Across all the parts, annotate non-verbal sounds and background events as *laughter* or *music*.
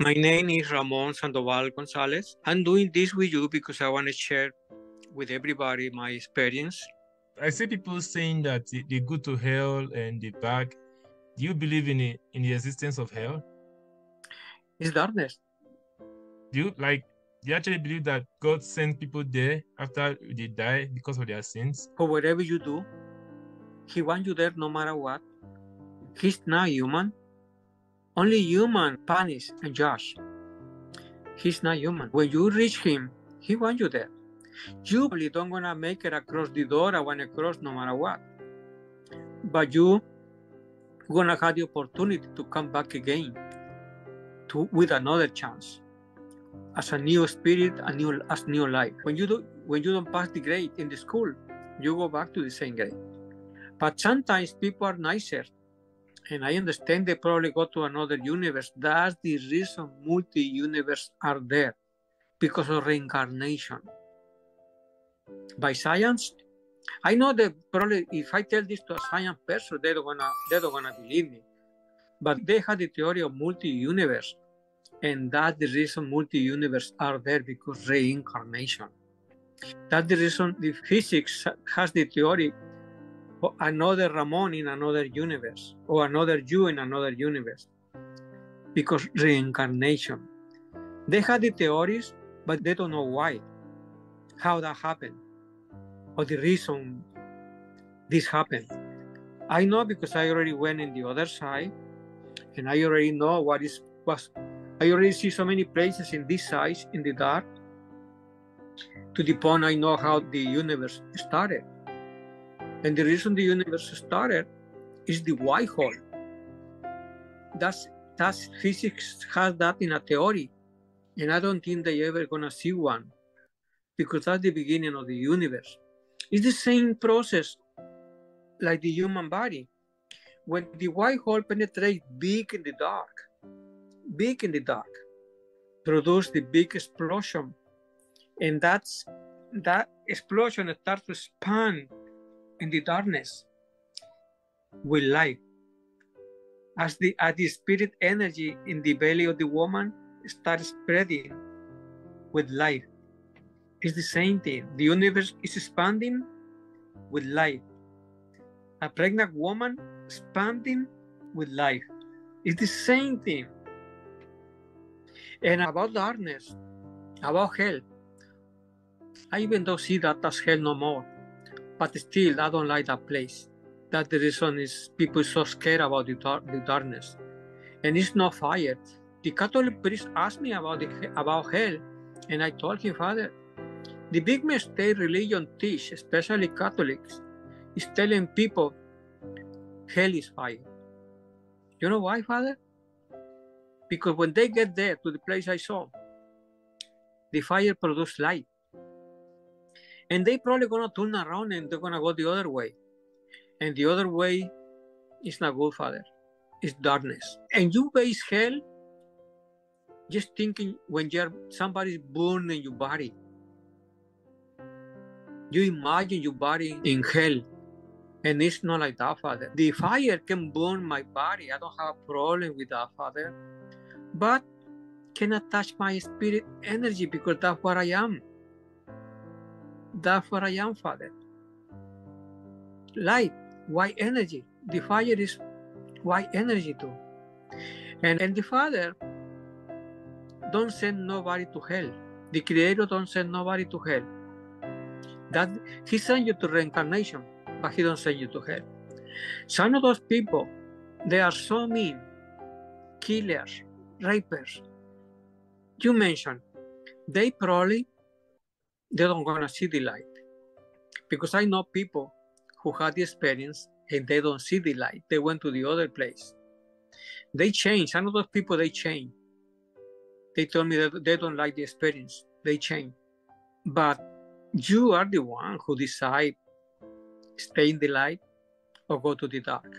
My name is Ramon Sandoval Gonzalez. I'm doing this with you because I want to share with everybody my experience. I see people saying that they go to hell and they back. Do you believe in it, in the existence of hell? It's darkness. Do you like? Do you actually believe that God sent people there after they die because of their sins? For whatever you do, He wants you there no matter what. He's not human. Only human punish and judge. He's not human. When you reach Him, He wants you there. You probably don't gonna make it across the door. I wanna cross no matter what. But you gonna have the opportunity to come back again to with another chance as a new spirit, a new as new life. When you do when you don't pass the grade in the school, you go back to the same grade. But sometimes people are nicer. And I understand they probably go to another universe. That's the reason multi-universe are there. Because of reincarnation. By science, I know that probably if I tell this to a science person, they don't gonna they don't gonna believe me. But they had the theory of multi-universe. And that's the reason multi-universe are there because reincarnation. That's the reason the physics has the theory another Ramon in another universe or another you in another universe because reincarnation. They had the theories, but they don't know why, how that happened, or the reason this happened. I know because I already went in the other side, and I already know what is was I already see so many places in this size in the dark to the point I know how the universe started. And the reason the universe started is the white hole. That's that's physics has that in a theory. And I don't think they ever gonna see one because that's the beginning of the universe. It's the same process like the human body. When the white hole penetrates big in the dark, big in the dark, produce the big explosion. And that's that explosion starts to expand in the darkness with light. As the as the spirit energy in the belly of the woman starts spreading with light. It's the same thing. The universe is expanding with light. A pregnant woman expanding with life. It's the same thing. And about darkness, about hell, I even don't see that as hell no more. But still, I don't like that place. That the reason is people so scared about the, dark, the darkness. And it's not fire. The Catholic priest asked me about the, about hell, and I told him, Father, the big mistake religion teach, especially Catholics, is telling people hell is fire. You know why, Father? Because when they get there to the place I saw, the fire produced light. And they probably gonna turn around and they're gonna go the other way. And the other way is not good, Father. It's darkness. And you base hell just thinking when you're somebody's burning your body. You imagine your body in hell. And it's not like that, Father. The fire can burn my body. I don't have a problem with that, Father. But cannot touch my spirit energy because that's what I am. What I am, Father. Light, white energy. The fire is white energy too. And, and the Father don't send nobody to hell. The Creator don't send nobody to hell. That He sent you to reincarnation, but He don't send you to hell. Some of those people, they are so mean, killers, rapers. You mentioned, they probably they don't want to see the light. Because I know people who had the experience and they don't see the light. They went to the other place. They change. Some of those people they change. They told me that they don't like the experience. They change. But you are the one who decide stay in the light or go to the dark.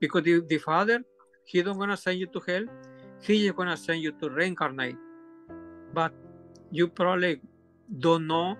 Because the, the Father, He don't gonna send you to hell. He is gonna send you to reincarnate. But you probably don't know,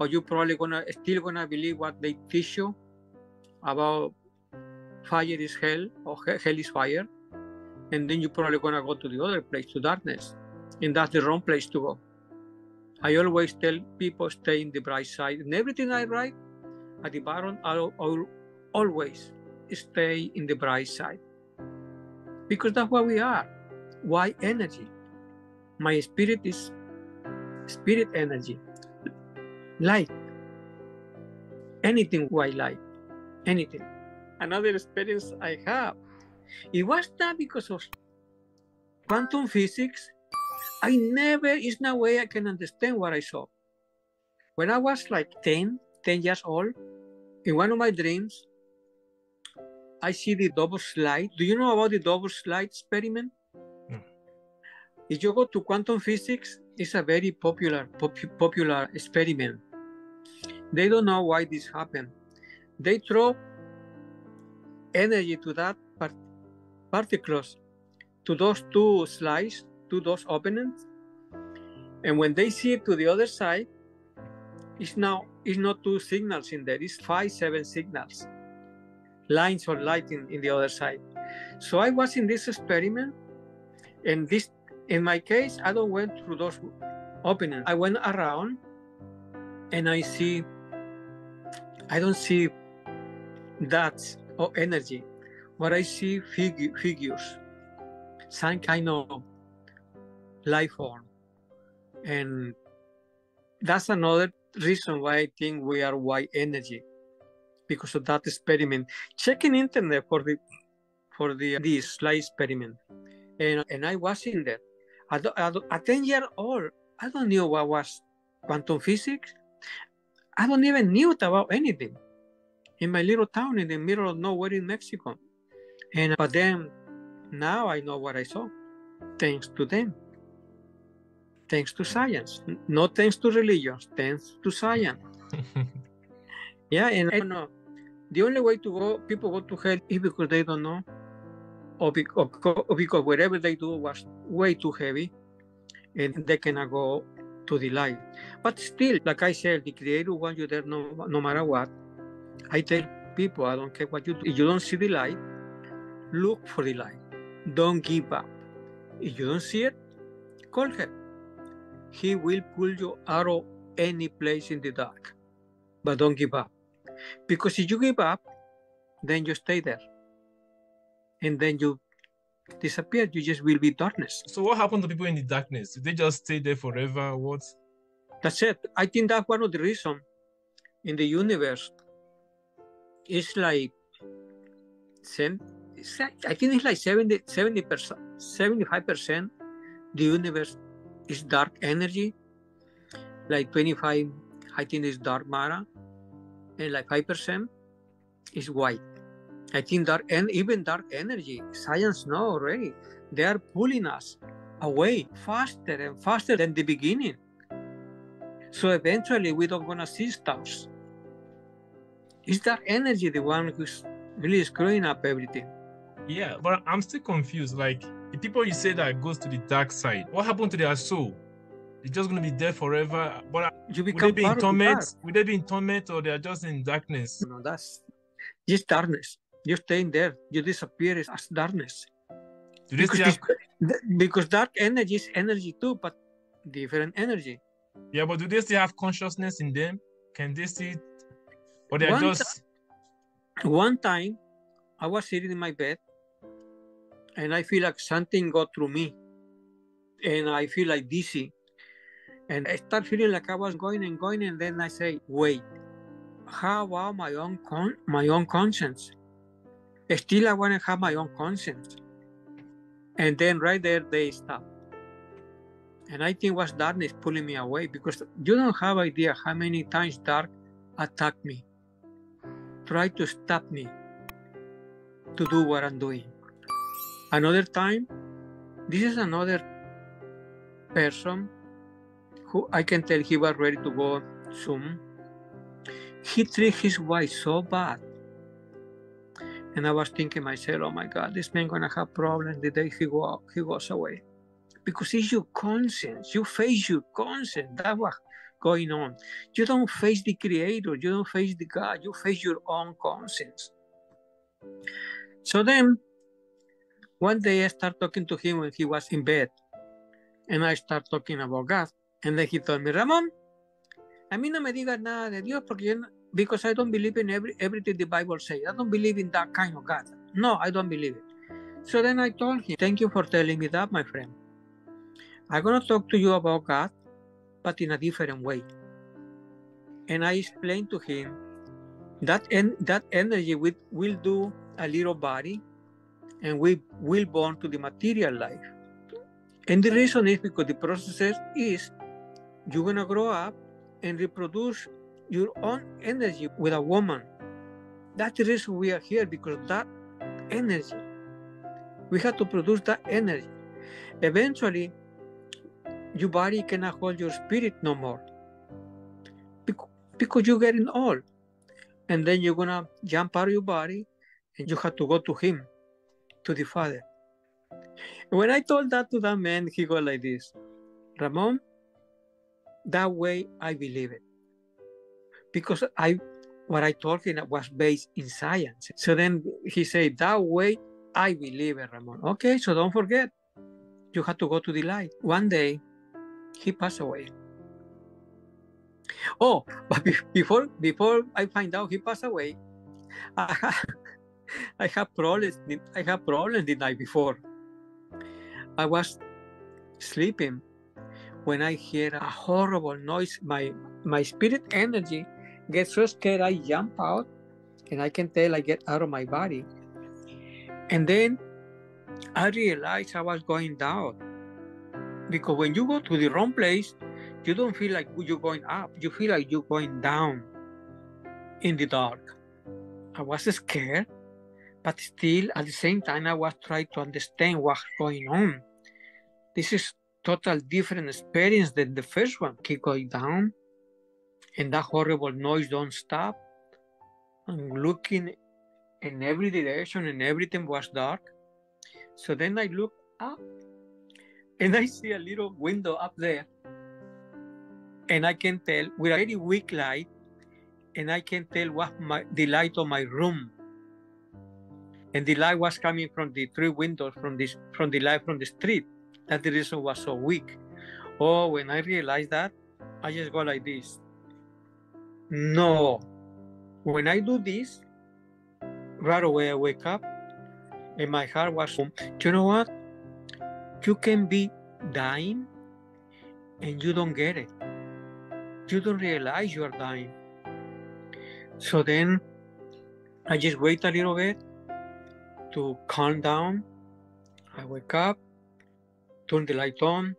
or you probably gonna still gonna believe what they teach you about fire is hell or hell is fire. and then you're probably gonna go to the other place, to darkness, and that's the wrong place to go. I always tell people stay in the bright side, and everything I write at the bottom, I'll always stay in the bright side because that's what we are. Why energy? My spirit is spirit energy, light. Anything white light, anything. Another experience I have, it was not because of quantum physics. I never, is no way I can understand what I saw. When I was like 10, 10 years old, in one of my dreams, I see the double slide. Do you know about the double slide experiment? If you go to quantum physics, it's a very popular pop- popular experiment. They don't know why this happened. They throw energy to that part- particles to those two slides, to those openings, and when they see it to the other side, it's now it's not two signals in there; it's five, seven signals, lines of light in, in the other side. So I was in this experiment, and this in my case, I don't went through those openings. I went around and I see I don't see that or energy, but I see figu- figures, some kind of life form. And that's another reason why I think we are white energy, because of that experiment. Checking internet for the for the this slide experiment, and and I was in there. At, at, at 10 year old, I don't know what was quantum physics. I don't even knew about anything in my little town in the middle of nowhere in Mexico. And but then now I know what I saw, thanks to them. Thanks to science, not thanks to religion, thanks to science. *laughs* Yeah, and I don't know. The only way to go, people go to hell is because they don't know, or because, or because whatever they do was way too heavy, and they cannot go to the light. But still, like I said, the Creator wants you there no, no matter what. I tell people, I don't care what you do. If you don't see the light, look for the light. Don't give up. If you don't see it, call him. He will pull you out of any place in the dark. But don't give up. Because if you give up, then you stay there. And then you disappear. You just will be darkness. so what happened to people in the darkness? Did they just stay there forever? What? That's it. I think that's one of the reasons in the universe. It's like, sen- I think it's like 70, 70%, 75% the universe is dark energy. Like 25, I think is dark matter. And like 5% is white. I think dark and even dark energy, science know already. They are pulling us away faster and faster than the beginning. So eventually we don't gonna see stars. Is that energy the one who's really screwing up everything? Yeah, but I'm still confused. Like the people you say that goes to the dark side, what happened to their soul? They're just gonna be there forever. But You would they become be in the torment? dark. Would they be in torment or they're just in darkness? No, that's just darkness. You stay in there. You disappear as darkness. Because, this- because dark energy is energy too, but different energy. yeah, but do they still have consciousness in them? Can they still or they're One just One time, I was sitting in my bed, and I feel like something got through me, and I feel like dizzy, and I start feeling like I was going and going, and then I say, "Wait, how about my own con- my own conscience? Still, I want to have my own conscience." And then right there, they stop. And I think was darkness pulling me away because you don't have idea how many times dark attacked me try to stop me to do what I'm doing. Another time, this is another person who I can tell he was ready to go soon. He treated his wife so bad. And I was thinking myself, oh my God, this man gonna have problems the day he go he goes away. Because it's your conscience. You face your conscience. That's what going on. You don't face the creator, you don't face the God, you face your own conscience. So then One day I start talking to him when he was in bed, and I start talking about God. And then he told me, Ramon, a mí no me digas nada de Dios porque yo no, because I don't believe in every, everything the Bible says. I don't believe in that kind of God. No, I don't believe it. So then I told him, Thank you for telling me that, my friend. I'm going to talk to you about God, but in a different way. And I explained to him that en- that energy will, will do a little body and we will born to the material life. And the reason is because the process is you're gonna grow up and reproduce your own energy with a woman. That's the reason we are here because that energy. We have to produce that energy. Eventually, your body cannot hold your spirit no more. Because you're getting old. And then you're gonna jump out of your body and you have to go to him, to the father. When I told that to that man, he go like this, Ramon, that way I believe it. Because I what I told him was based in science. So then he said, that way I believe it, Ramon. Okay, so don't forget, you have to go to the light. One day, he passed away. Oh, *laughs* but be- before before I find out he passed away, *laughs* I had, I had problems. I had problems the night before. I was sleeping when I hear a horrible noise. My my spirit energy gets so scared I jump out, and I can tell I get out of my body. And then I realized I was going down because when you go to the wrong place, you don't feel like you're going up. You feel like you're going down in the dark. I was scared, but still at the same time I was trying to understand what's going on. This is total different experience than the first one. Keep going down, and that horrible noise don't stop. I'm looking in every direction, and everything was dark. So then I look up, and I see a little window up there, and I can tell with a very weak light, and I can tell what my the light of my room. And the light was coming from the three windows from this from the light from the street. That the reason was so weak. Oh, when I realized that, I just go like this. No. When I do this, right away I wake up and my heart was Do you know what? You can be dying and you don't get it. You don't realize you are dying. So then I just wait a little bit to calm down. I wake up, turn the light on.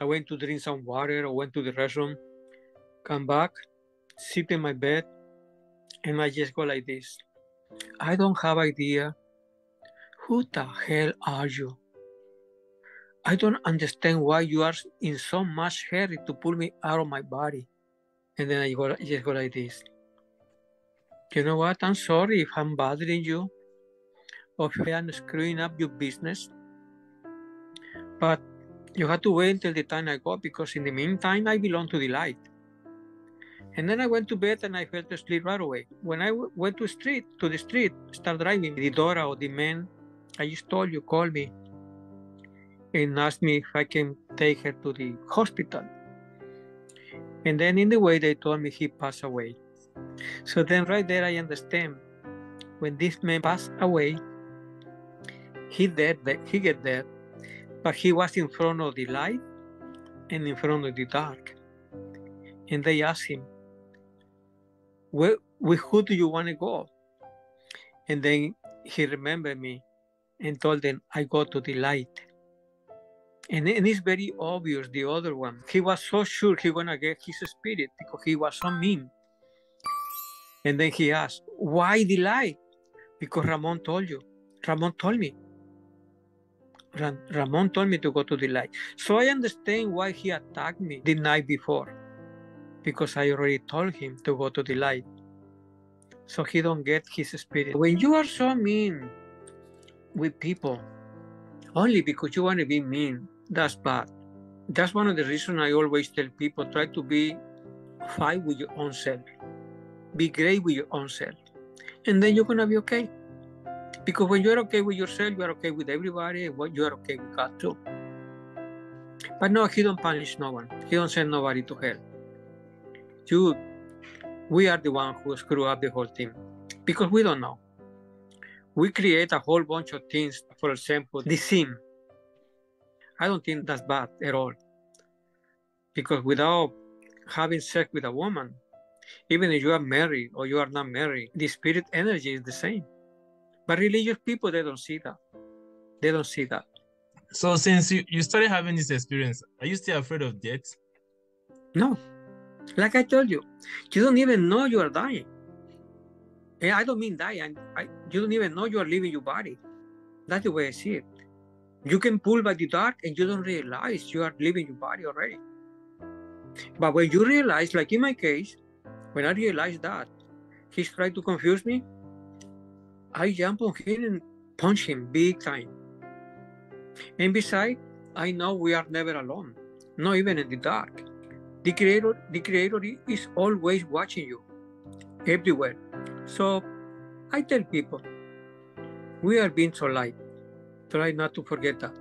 I went to drink some water or went to the restroom, come back, sit in my bed, and I just go like this. I don't have idea who the hell are you? I don't understand why you are in so much hurry to pull me out of my body. And then I go, just go like this. You know what? I'm sorry if I'm bothering you or if I'm screwing up your business. But you have to wait until the time I go because in the meantime, I belong to the light. And then I went to bed and I fell asleep right away. When I w- went to street to the street, start driving, the Dora or the man I just told you called me and asked me if I can take her to the hospital. And then in the way they told me he passed away. So then right there I understand when this man passed away, he dead he get dead, but he was in front of the light and in front of the dark. And they asked him, with who do you want to go? And then he remembered me and told them, I go to the light. And, and it's very obvious the other one. He was so sure he gonna get his spirit because he was so mean. And then he asked, Why the light? Because Ramon told you. Ramon told me. Ramon told me to go to the light. So I understand why he attacked me the night before. Because I already told him to go to the light. So he don't get his spirit. When you are so mean with people, only because you want to be mean, that's bad. That's one of the reasons I always tell people try to be fight with your own self. Be great with your own self. And then you're gonna be okay. Because when you're okay with yourself, you're okay with everybody, and you are okay with God too. But no, he don't punish no one. He don't send nobody to hell. You, we are the one who screw up the whole team because we don't know. We create a whole bunch of things. For example, the sin. I don't think that's bad at all. Because without having sex with a woman, even if you are married or you are not married, the spirit energy is the same. But religious people, they don't see that. They don't see that. So since you, you started having this experience, are you still afraid of death? No. Like I told you, you don't even know you are dying. And I don't mean dying. I, you don't even know you are leaving your body. That's the way I see it. You can pull by the dark and you don't realize you are leaving your body already. But when you realize, like in my case, when I realized that he's trying to confuse me, I jump on him and punch him big time. And besides, I know we are never alone, not even in the dark. The creator, the creator is always watching you, everywhere. So I tell people, we are being so light. Try not to forget that.